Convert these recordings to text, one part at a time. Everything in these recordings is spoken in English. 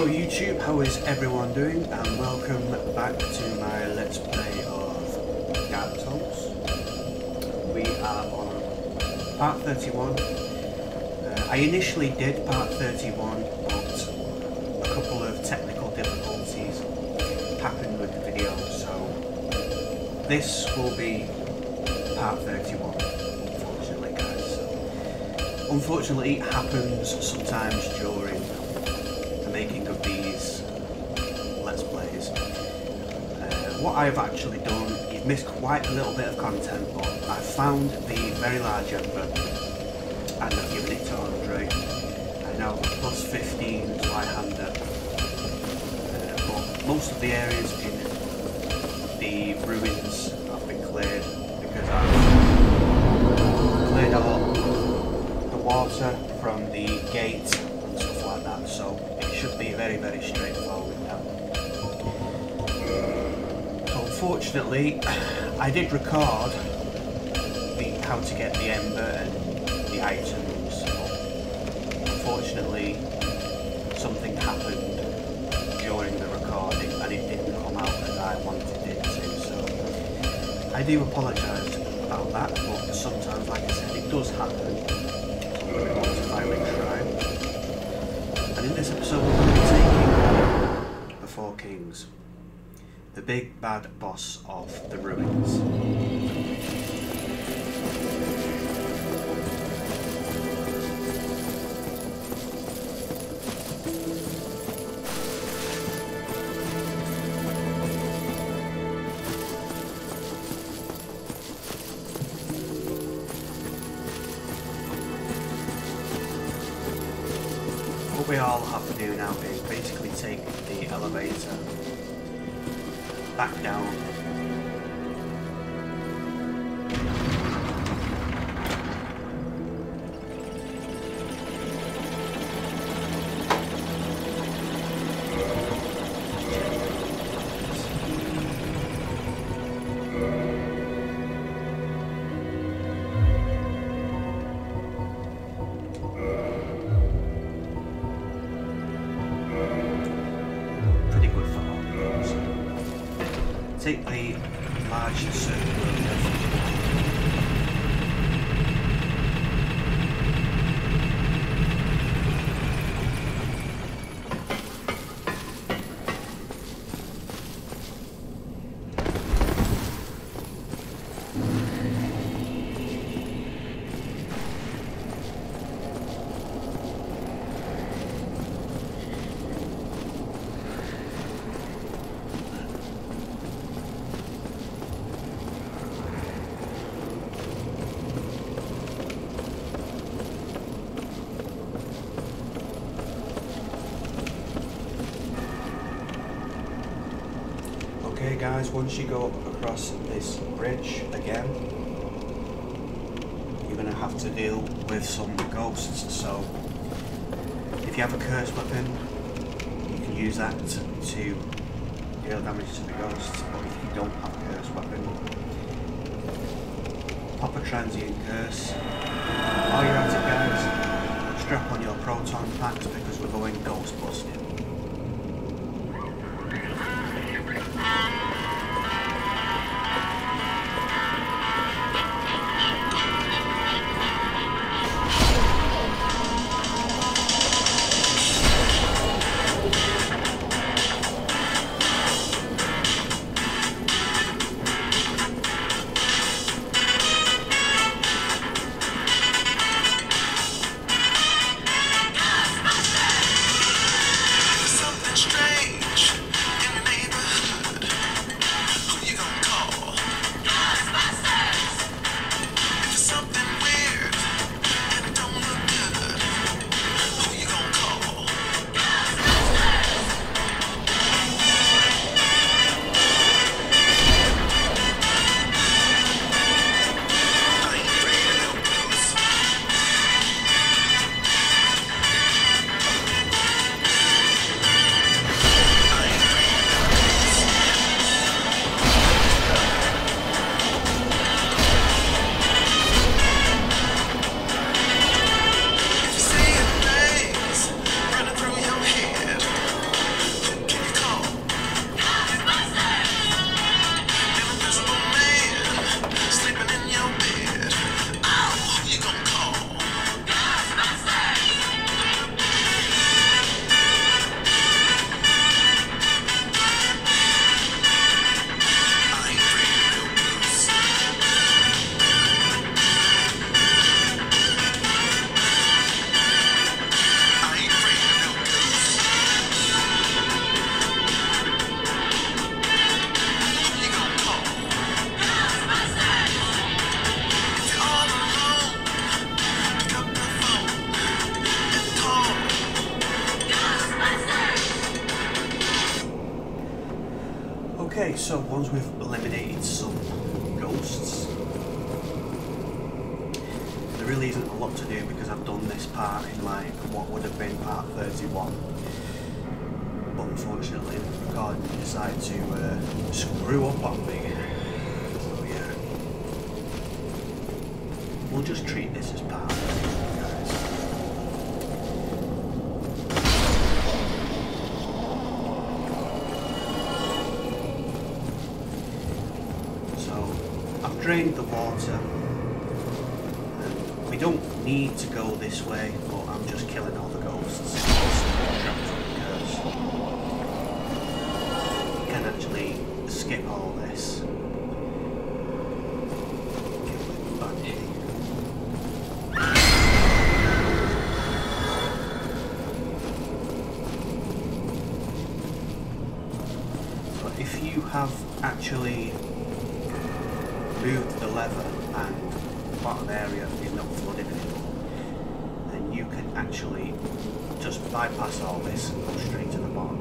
Hello YouTube, how is everyone doing and welcome back to my Let's Play of Souls. We are on part 31. Uh, I initially did part 31 but a couple of technical difficulties happened with the video so this will be part 31 unfortunately guys. Unfortunately it happens sometimes during making of these Let's Plays. Uh, what I've actually done, you've missed quite a little bit of content, but I found the very large ember and I've given it to Andre. I now plus 15 to my hander. Uh, but most of the areas in the ruins have been cleared because I've cleared out the water from the gate very, very straightforward now. Unfortunately, I did record the, how to get the ember and the items, but unfortunately something happened during the recording and it didn't come out as I wanted it to, so I do apologise about that, but sometimes, like I said, it does happen. So I'm going to Firelink Shrine. And in this episode the big bad boss of the ruins. what we all have to do now is basically take the elevator back down. Large circular lift. Once you go up across this bridge again, you're going to have to deal with some ghosts, so if you have a curse weapon, you can use that to deal damage to the ghosts, but if you don't have a curse weapon, pop a transient curse. While you're at it guys, strap on your proton packs because we're going ghost busting. Once we've eliminated some ghosts, there really isn't a lot to do because I've done this part in like what would have been part 31. But unfortunately, the recording decided to uh, screw up on me. So yeah. We'll just treat this as part drained the water. We don't need to go this way, but I'm just killing all the ghosts. Can actually skip all this. Kill the banshee. So if you have actually moved the lever and the bottom area is not flooded anymore, then you can actually just bypass all this and go straight to the bottom.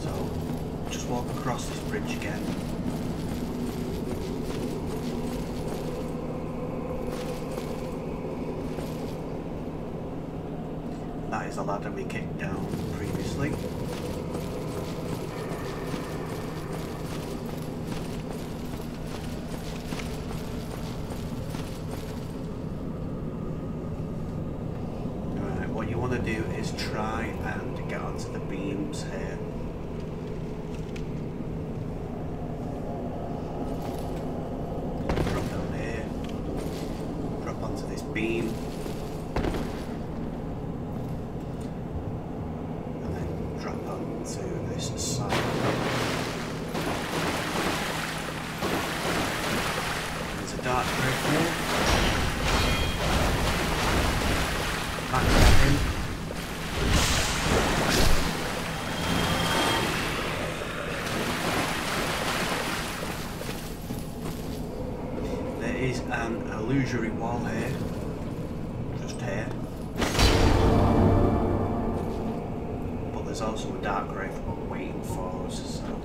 So just walk across this bridge again. That a ladder we kicked down previously. Right, what you want to do is try and get onto the beams here. Drop down here. Drop onto this beam. and then drop onto this side. There's a dark growth here. Back that in. There is illusory wall here, just here. but there's also a Dark Wraith waiting for us, so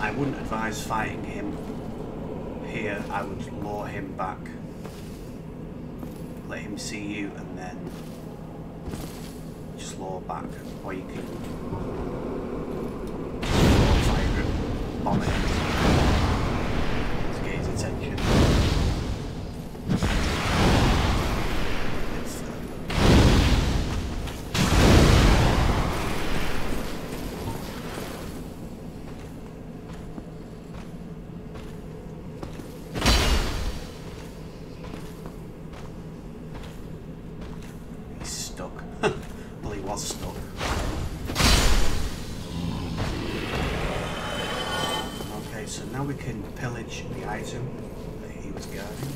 I wouldn't advise fighting him here, I would lure him back. Let him see you and then just lure back, or you can fire him, bomb him now we can pillage the item that he was guarding.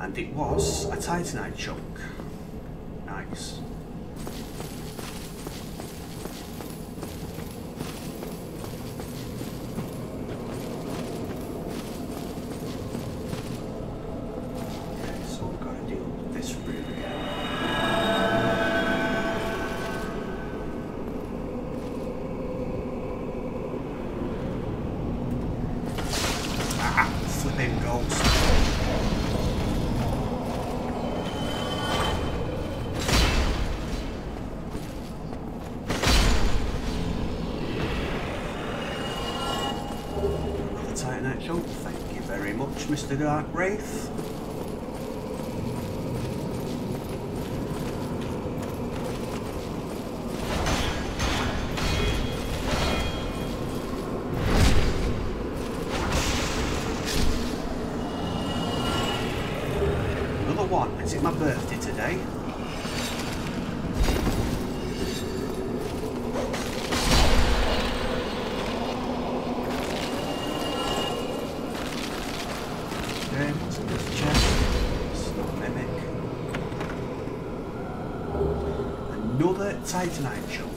And it was a titanite chunk. Nice. Much, Mr. Dark Wraith. Zeitlein schon.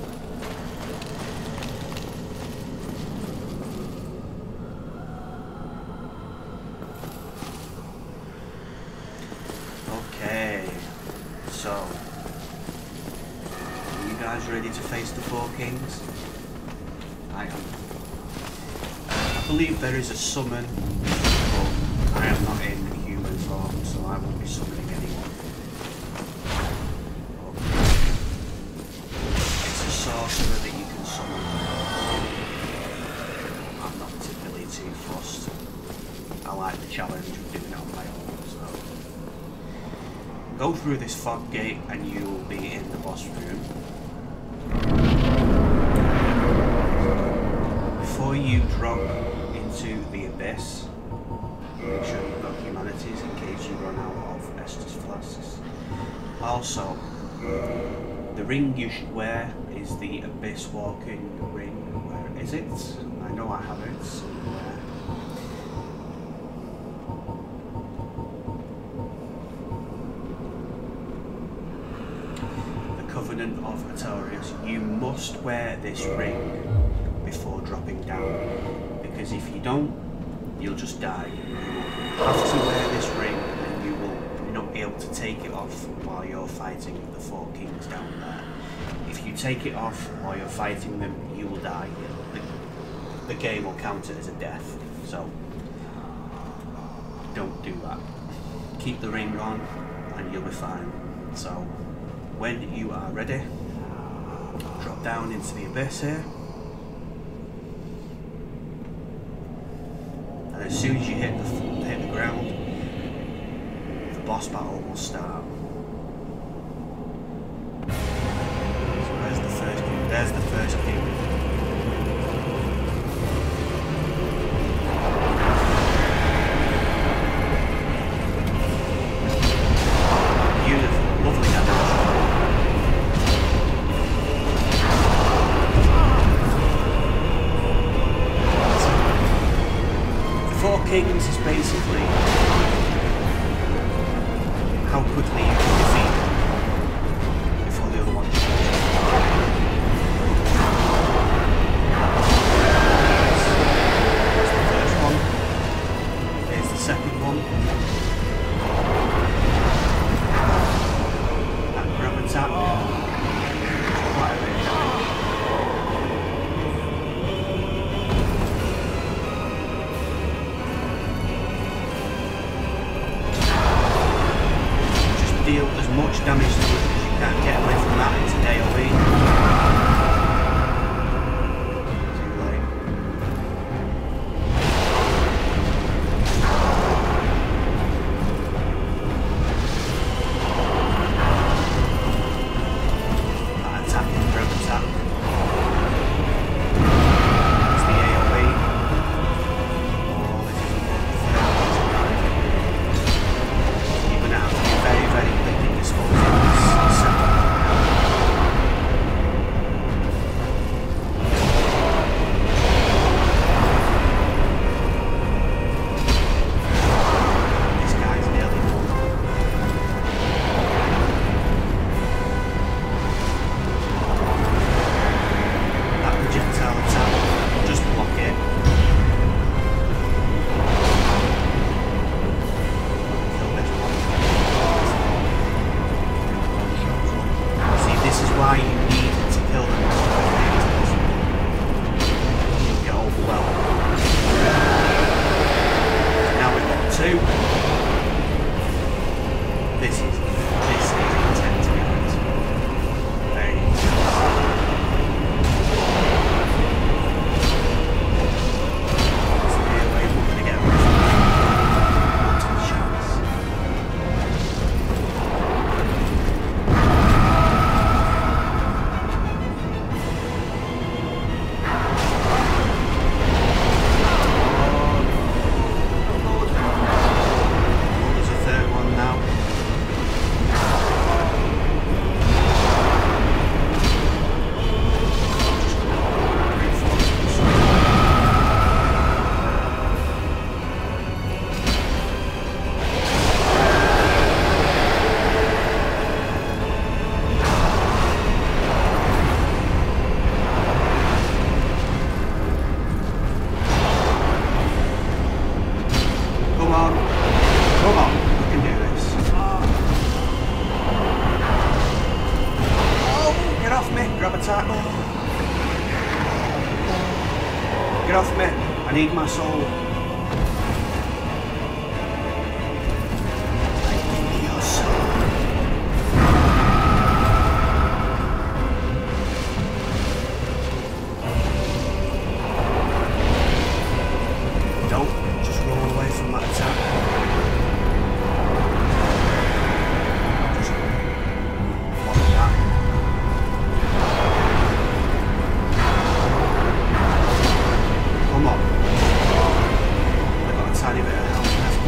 Okay, so you guys ready to face the four kings? I am. I believe there is a summon Go through this fog gate and you will be in the boss room. Before you drop into the abyss, make sure you've got humanities in case you run out of Estus flasks. Also, the ring you should wear is the abyss walking ring. Where is it? I know I have it somewhere. Of. You must wear this ring before dropping down because if you don't, you'll just die. You have to wear this ring and you will not be able to take it off while you're fighting the four kings down there. If you take it off while you're fighting them, you will die. The, the game will count it as a death. So don't do that. Keep the ring on and you'll be fine. So when you are ready, down into the abyss here. And as soon as you hit the, hit the ground, the boss battle will start. antigamente né? Need my soul.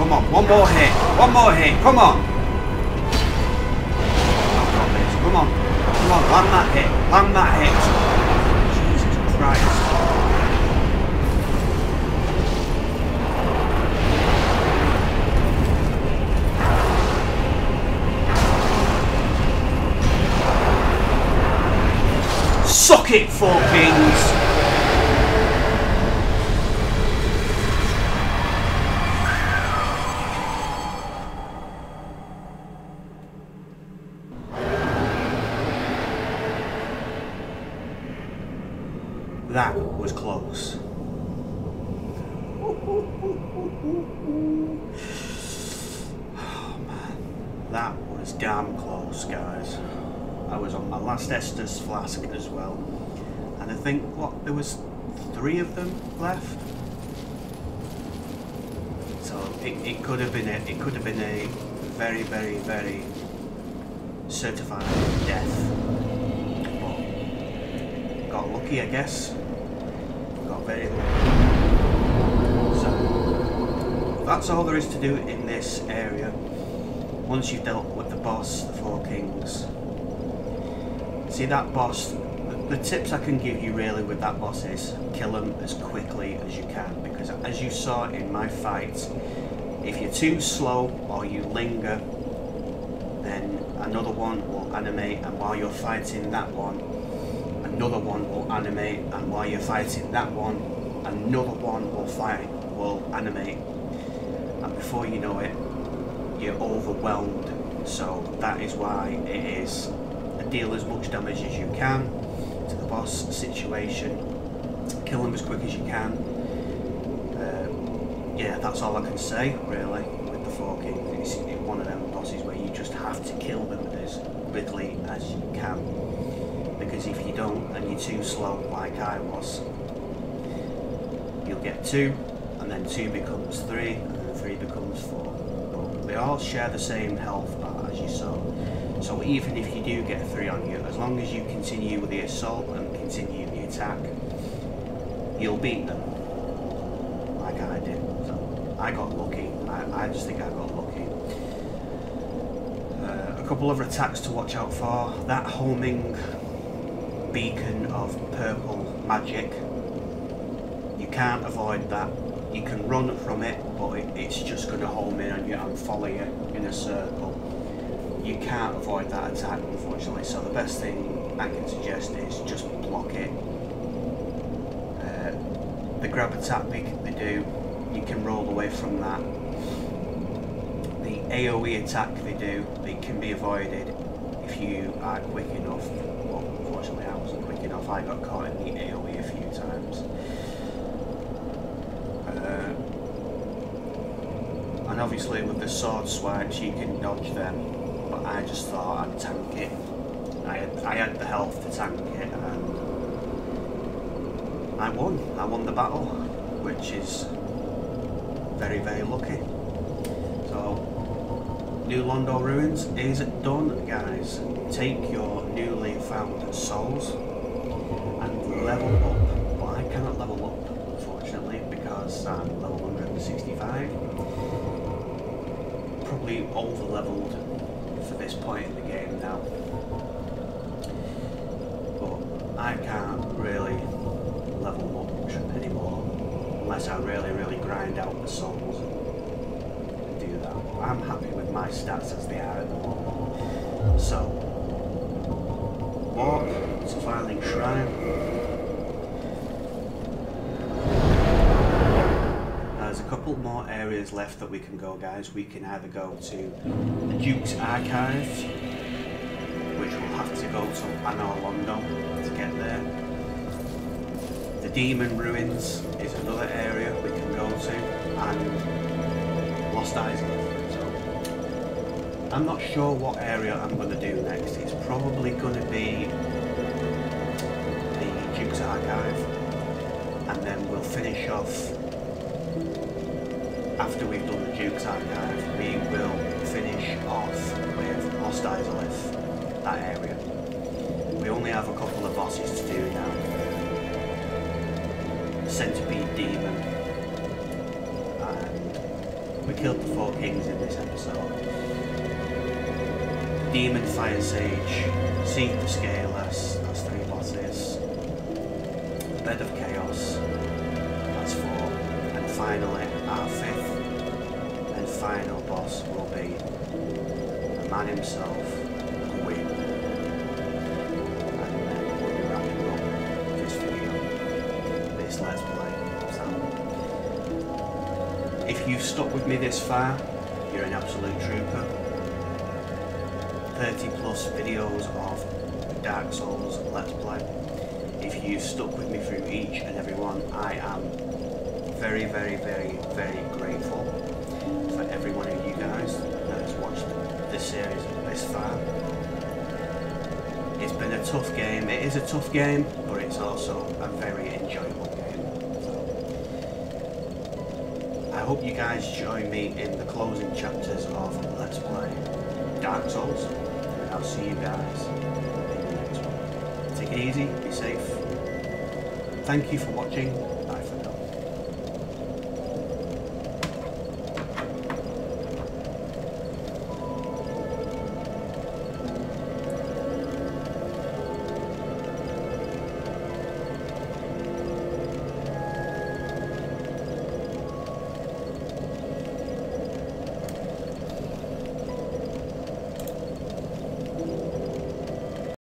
Come on, one more hit. One more hit. Come on. Come on. Come on, land that hit. Land that hit. Jesus Christ. Suck it, Four Kings! That was close. Oh man, that was damn close, guys. I was on my last Estus flask as well, and I think what there was three of them left. So it, it could have been a it could have been a very very very certified death, but got lucky I guess. Got very lucky. So that's all there is to do in this area. Once you've dealt with the boss, the Four Kings, See that boss, the, tips I can give you really with that boss is kill them as quickly as you can because as you saw in my fight, if you're too slow or you linger, then another one will animate and while you're fighting that one, another one will animate and while you're fighting that one, another one will fight, will animate before you know it, you're overwhelmed. So that is why it is a deal as much damage as you can to the boss situation, kill them as quick as you can. Uh, yeah, that's all I can say really with the Four. It's one of them bosses where you just have to kill them as quickly as you can. Because if you don't and you're too slow like I was, you'll get two, and then two becomes three, three becomes four. But they all share the same health bar as you saw. So even if you do get three on you, as long as you continue with the assault and continue the attack, you'll beat them. Like I did. So I got lucky. I, I just think I got lucky. Uh, a couple other attacks to watch out for. That homing beacon of purple magic. You can't avoid that. You can run from it, but it, it's just going to home in on you and follow you in a circle. You can't avoid that attack unfortunately so the best thing I can suggest is just block it. Uh, the grab attack they, they do you can roll away from that. The AoE attack they do it can be avoided if you are quick enough. Well unfortunately I wasn't quick enough. I got caught in the AoE a few times uh, and obviously with the sword swipes you can dodge them but I just thought I'd tank it. I had, I had the health to tank it and I won. I won the battle, which is very, very lucky. So, New Londo Ruins is done, guys. Take your newly found souls and level up. Well, I cannot level up, unfortunately, because I'm level 165. Probably over-leveled for this point in the game now. But I can't really level much anymore unless I really, really grind out the souls and do that. I'm happy with my stats as they are at the moment. So, walk to Firelink Shrine. Couple more areas left that we can go, guys. We can either go to the Duke's Archives, which we'll have to go to Anor Londo to get there. The Demon Ruins is another area we can go to, and Lost Izalith. So I'm not sure what area I'm going to do next. It's probably going to be the Duke's Archive, and then we'll finish off after we've done the Duke's Archive. We will finish off with Izalith, that area. We only have a couple of bosses to do now. Centipede Demon. We killed the four kings in this episode. Demon Fire Sage, Seath the Scaleless, that's three bosses. Bed of Chaos, that's four. And finally, our fifth and final boss will be the man himself, Gwyn. And then we'll be wrapping up this video, this Let's Play. So, if you've stuck with me this far, you're an absolute trooper. 30 plus videos of Dark Souls Let's Play. If you've stuck with me through each and every one, I am very, very, very, very grateful for every one of you guys that has watched this series this far. It's been a tough game. It is a tough game, but it's also a very enjoyable game. So, I hope you guys join me in the closing chapters of Let's Play Dark Souls, and I'll see you guys in the next one. Take it easy, be safe. Thank you for watching,